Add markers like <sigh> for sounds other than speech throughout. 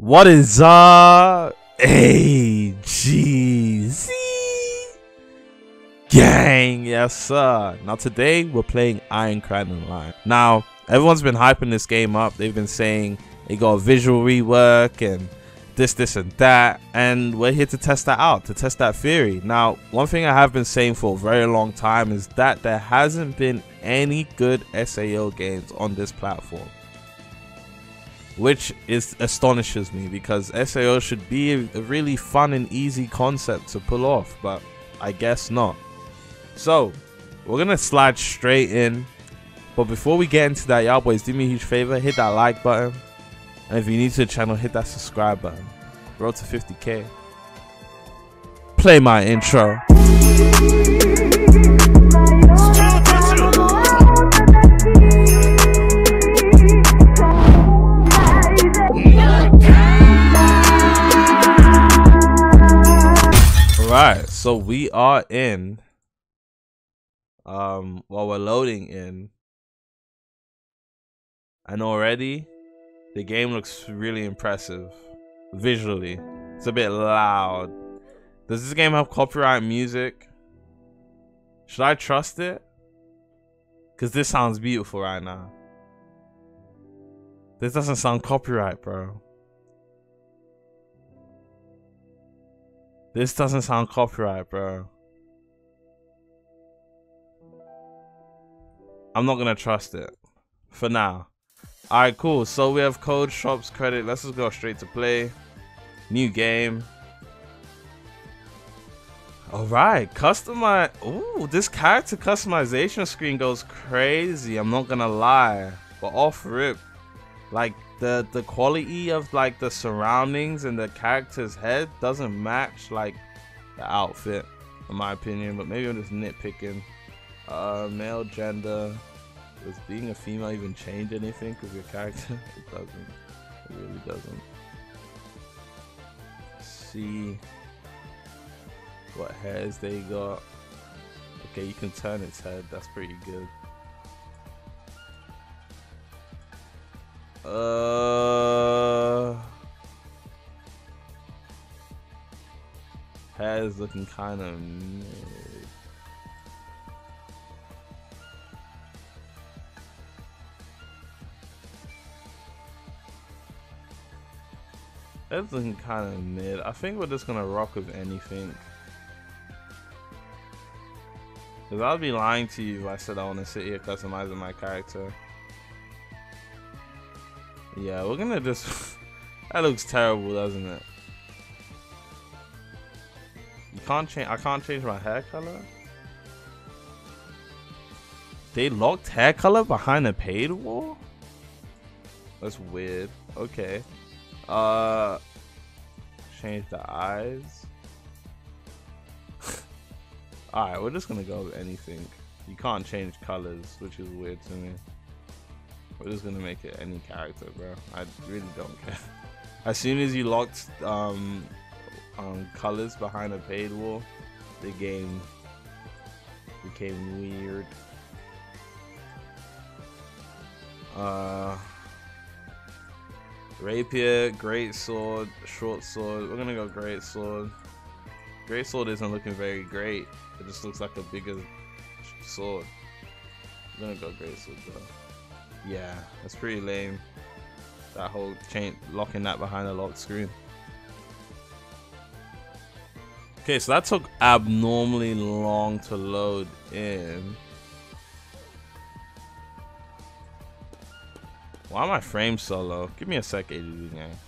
What is up? AGZ Gang, yes sir. Now today we're playing Aincrad Online. Now, everyone's been hyping this game up. They've been saying it got a visual rework and this, this, and that. And we're here to test that out, to test that theory. Now, one thing I have been saying for a very long time is that there hasn't been any good SAO games on this platform which is astonishes me because SAO should be a, really fun and easy concept to pull off, but I guess not. So, we're gonna slide straight in. But before we get into that, y'all boys, do me a huge favor, hit that like button. And if you're new to the channel, hit that subscribe button. Road to 50k. Play my intro. Alright, so we are in. Um, while we're loading in. And already, the game looks really impressive. Visually. It's a bit loud. Does this game have copyright music? Should I trust it? Because this sounds beautiful right now. This doesn't sound copyright, bro. This doesn't sound copyright, bro. I'm not gonna trust it. For now. Alright, cool. So we have code, shops, credit. Let's just go straight to play. New game. Alright, customize. Ooh, this character customization screen goes crazy. I'm not gonna lie. But off rip. Like, the the quality of like the surroundings and the character's head doesn't match like the outfit in my opinion but maybe i'm just nitpicking. Uh male gender does being a female even change anything? Because your character <laughs> it doesn't. It really doesn't. See what hairs they got. Okay you can turn its head. That's pretty good Uh, hair's looking kind of mid. That's looking kind of mid. I think we're just gonna rock with anything. Cause I'll be lying to you if I said I want to sit here customizing my character. Yeah, we're gonna just... <laughs> that looks terrible, doesn't it? You can't change... I can't change my hair color? They locked hair color behind a paid wall? That's weird. Okay. Uh... Change the eyes. <laughs> Alright, we're just gonna go with anything. You can't change colors, which is weird to me. We're just gonna make it any character, bro. I really don't care. As soon as you locked um, um, colors behind a paid wall, the game became weird. Uh, rapier, great sword, short sword. We're gonna go great sword. Great sword isn't looking very great. It just looks like a bigger sword. I'm gonna go great sword though. Yeah, that's pretty lame. That whole chain locking that behind a locked screen. Okay, so that took abnormally long to load in. Why are my frames so low? Give me a sec, AGZ gang.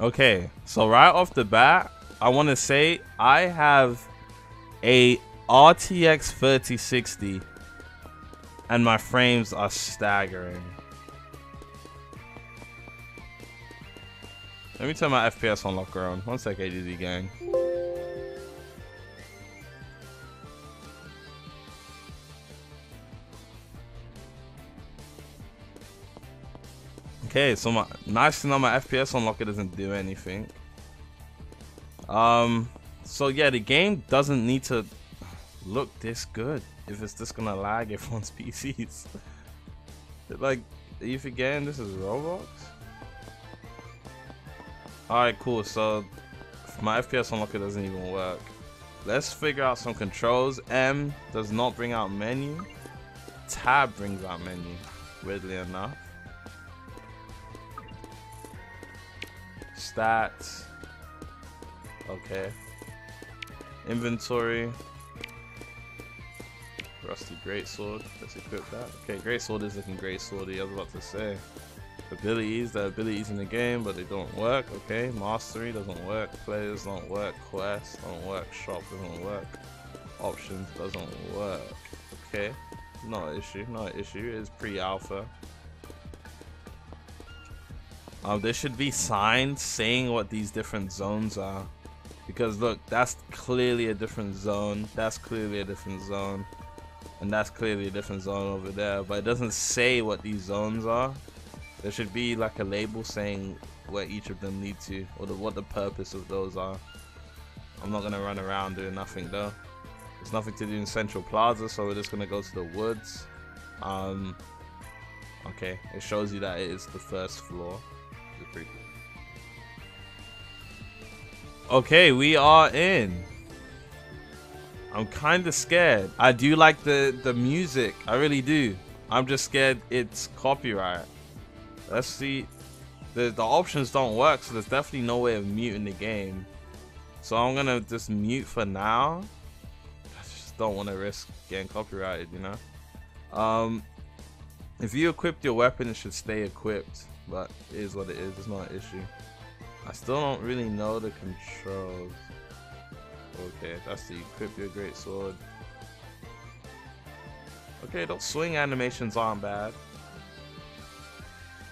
Okay, so right off the bat, I want to say I have a RTX 3060 and my frames are staggering. Let me turn my FPS on lock around. One sec, AGZ gang. Okay, so my nice to know my FPS unlocker doesn't do anything. Um, so yeah, the game doesn't need to look this good if it's just gonna lag everyone's <laughs> PCs. like, are you forgetting this is Roblox? Alright, cool. So my FPS unlocker doesn't even work. Let's figure out some controls. M does not bring out menu. Tab brings out menu, weirdly enough. Stats. Okay. Inventory. Rusty Greatsword. Let's equip that. Okay, Greatsword is looking great swordy, I was about to say. Abilities, the abilities in the game, but they don't work. Okay, Mastery doesn't work. Players don't work. Quest don't work. Shop doesn't work. Options doesn't work. Okay, not an issue, not an issue. It's pre-alpha. Um, there should be signs saying what these different zones are. Because look, that's clearly a different zone. That's clearly a different zone. And that's clearly a different zone over there. But it doesn't say what these zones are. There should be like a label saying where each of them lead to. Or the, what the purpose of those are. I'm not going to run around doing nothing though. There's nothing to do in Central Plaza. So we're just going to go to the woods. Um, okay, it shows you that it is the first floor. Pretty cool. Okay, we are in. I'm kind of scared. I do like the, the music. I really do. I'm just scared it's copyright. Let's see. The, the options don't work, so there's definitely no way of muting the game. So I'm going to just mute for now. I just don't want to risk getting copyrighted, you know? Um, if you equip your weapon, it should stay equipped. But is what it is. It's not an issue. I still don't really know the controls. Okay, that's the equip your great sword. Okay, those swing animations aren't bad.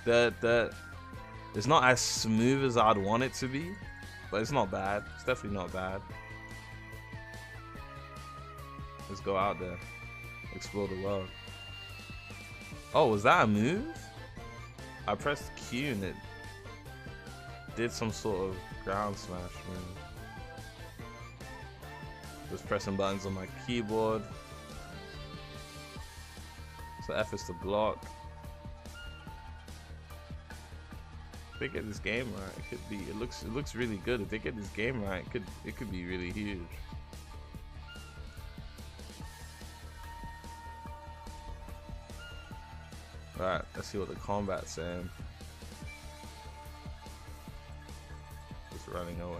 That that it's not as smooth as I'd want it to be, but it's not bad. It's definitely not bad. Let's go out there, explore the world. Oh, was that a move? I pressed Q and it did some sort of ground smash move. Just pressing buttons on my keyboard. So F is to block. If they get this game right, it could be. It looks. It looks really good. If they get this game right, it could. It could be really huge. Alright, let's see what the combat's saying. Just running away.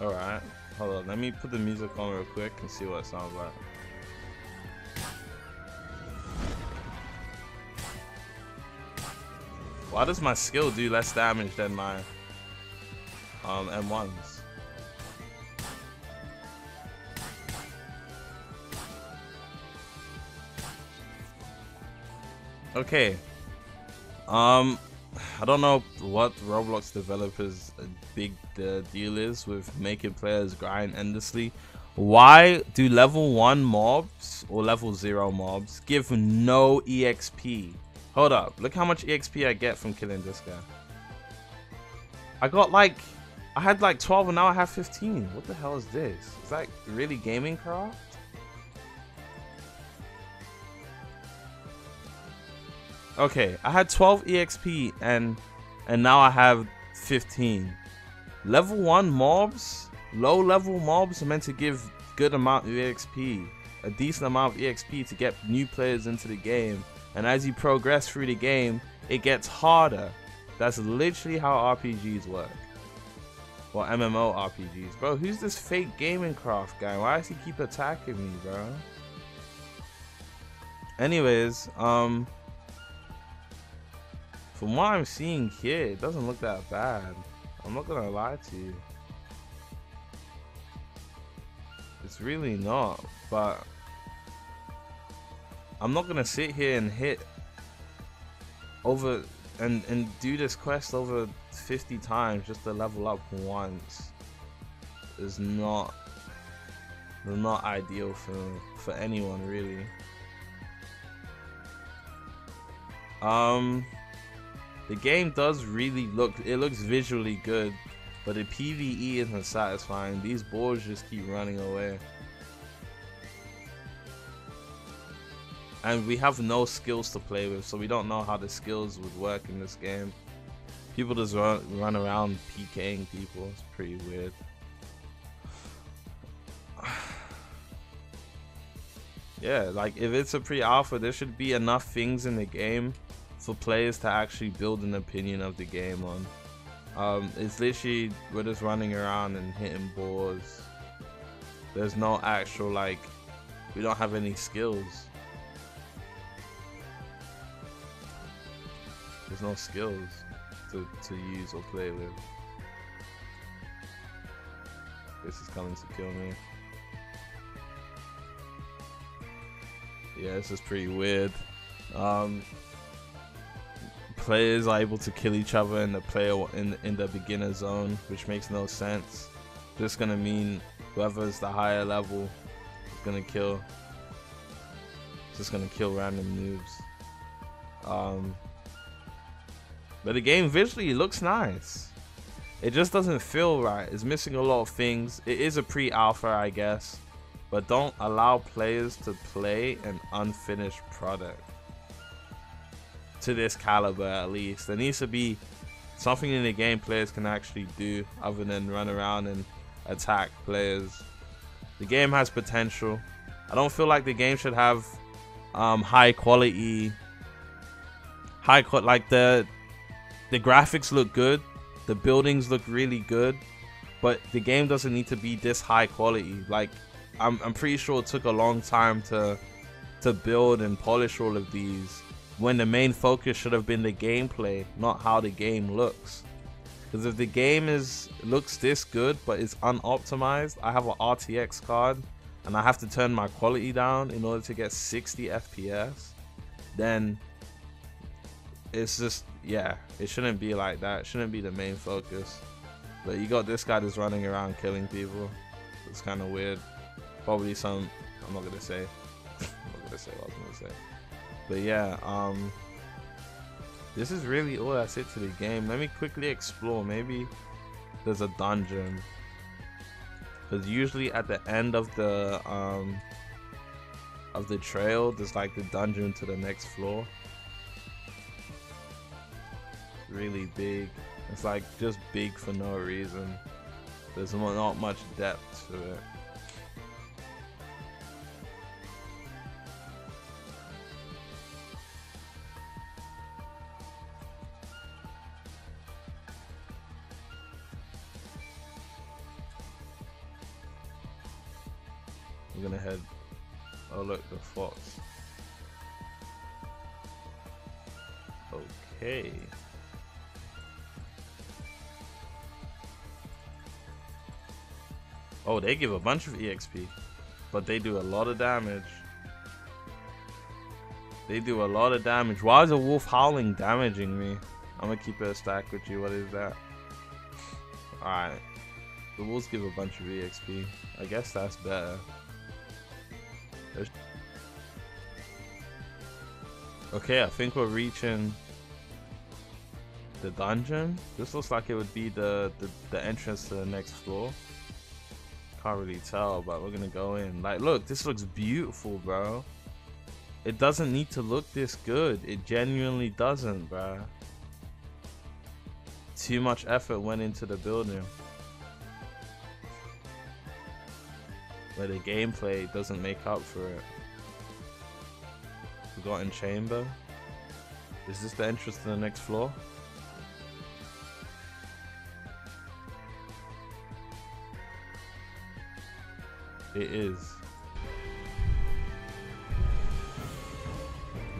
Alright, hold on. Let me put the music on real quick and see what it sounds like. Why does my skill do less damage than my um, M1s? Okay. Um, I don't know what Roblox developers' big uh, deal is with making players grind endlessly. Why do level 1 mobs or level 0 mobs give no EXP? Hold up, look how much EXP I get from killing this guy. I got like, I had like 12 and now I have 15. What the hell is this? Is that really gaming craft? Okay, I had 12 EXP and and now I have 15. Level 1 mobs, low level mobs are meant to give good amount of EXP, a decent amount of EXP to get new players into the game. And as you progress through the game, it gets harder. That's literally how RPGs work. Well, MMO RPGs. Bro, who's this fake gaming craft guy? Why does he keep attacking me, bro? Anyways, um, from what I'm seeing here, it doesn't look that bad. I'm not gonna lie to you. It's really not, but I'm not gonna sit here and hit over and and do this quest over 50 times just to level up once. Is not not ideal for for anyone really. Um, the game does really look. It looks visually good, but the PVE isn't satisfying. These boars just keep running away. And we have no skills to play with, so we don't know how the skills would work in this game. People just run, run around PKing people. It's pretty weird. <sighs> yeah, like if it's a pre-alpha, there should be enough things in the game for players to actually build an opinion of the game on. Um, it's literally we're just running around and hitting balls. There's no actual like, we don't have any skills. There's no skills to, to use or play with. This is coming to kill me. Yeah, this is pretty weird. Um, players are able to kill each other in the player in in the beginner zone, which makes no sense. Just gonna mean whoever's the higher level is gonna kill. Just gonna kill random noobs. Um, but the game visually looks nice. It just doesn't feel right. It's missing a lot of things. It is a pre-alpha, I guess. But don't allow players to play an unfinished product. To this caliber, at least. There needs to be something in the game players can actually do other than run around and attack players. The game has potential. I don't feel like the game should have um, high quality, high like the the graphics look good, the buildings look really good, but the game doesn't need to be this high quality. Like I'm, I'm pretty sure it took a long time to to build and polish all of these when the main focus should have been the gameplay not how the game looks. Because if the game is looks this good but it's unoptimized i have an rtx card and i have to turn my quality down in order to get 60 fps then it's just yeah it shouldn't be like that. It shouldn't be the main focus. But you got this guy just running around killing people. It's kind of weird. Probably some I'm not gonna say <laughs> I'm not gonna say what but yeah um this is really all that's it to the game. Let me quickly explore. Maybe there's a dungeon. Because usually at the end of the um of the trail there's like the dungeon to the next floor. Really big. It's like just big for no reason. There's not much depth to it gonna head. Oh look, the fox. Okay. Oh, they give a bunch of EXP, but they do a lot of damage. They do a lot of damage. Why is a wolf howling damaging me? I'm gonna keep it a stack with you. What is that? Alright. The wolves give a bunch of EXP. I guess that's better. Okay, I think we're reaching the dungeon. This looks like it would be the, the, the entrance to the next floor. Can't really tell, but we're gonna go in. Like, look, this looks beautiful, bro. It doesn't need to look this good. It genuinely doesn't, bro. Too much effort went into the building. But the gameplay doesn't make up for it. Forgotten Chamber. Is this the entrance to the next floor? It is.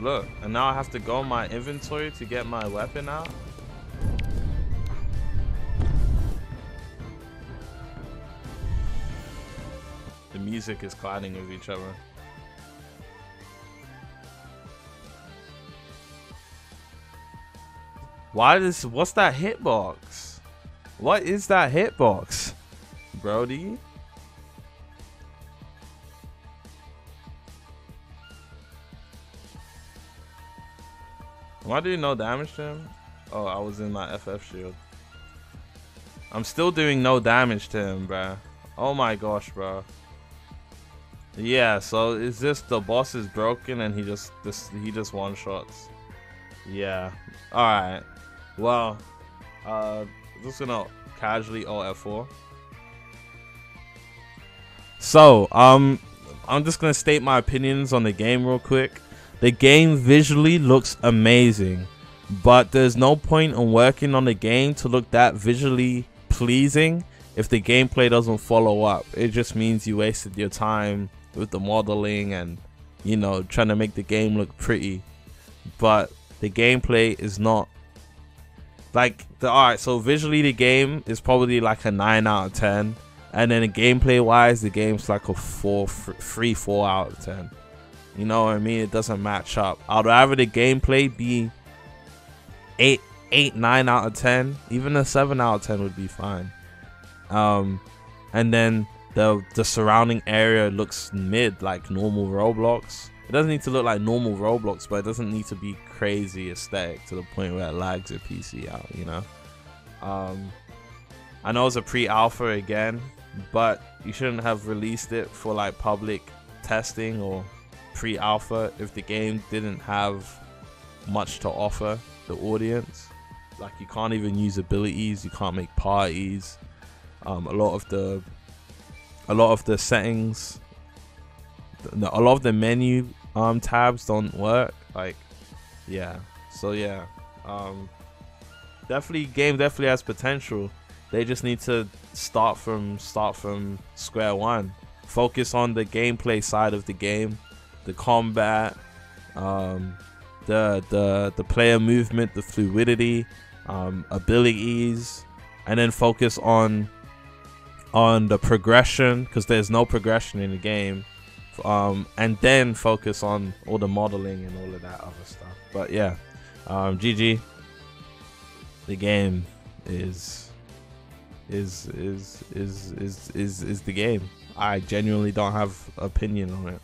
Look, and now I have to go in my inventory to get my weapon out? Music is colliding with each other. Why this? What's that hitbox? What is that hitbox, Brody? Am I doing no damage to him? Oh, I was in my FF shield. I'm still doing no damage to him, bruh. Oh my gosh, bro. Yeah, so is this the boss is broken and he just this he just one shots. Yeah. Alright. Well, uh just gonna casually alt F4. So, um I'm just gonna state my opinions on the game real quick. The game visually looks amazing, but there's no point in working on the game to look that visually pleasing if the gameplay doesn't follow up. It just means you wasted your time with the modeling and you know trying to make the game look pretty. But the gameplay is not like the alright, so visually the game is probably like a 9 out of 10. And then gameplay wise, the game's like a 4, 3, 4 out of 10. You know what I mean? It doesn't match up. I'd rather the gameplay be 8, 8, 9 out of 10. Even a 7 out of 10 would be fine. Um, and then the the surrounding area looks mid like normal Roblox. It doesn't need to look like normal Roblox, but it doesn't need to be crazy aesthetic to the point where it lags your PC out. You know. Um, I know it's a pre-alpha again, but you shouldn't have released it for like public testing or pre-alpha if the game didn't have much to offer the audience. Like you can't even use abilities, you can't make parties. Um, a lot of the a lot of the settings a lot of the menu um tabs don't work like yeah. So yeah um definitely game definitely has potential. They just need to start from start from square one. Focus on the gameplay side of the game the combat um the the the player movement the fluidity um abilities and then focus on on the progression because there's no progression in the game. Um, and then focus on all the modeling and all of that other stuff. But yeah um, gg the game is is is is is is is the game. I genuinely don't have opinion on it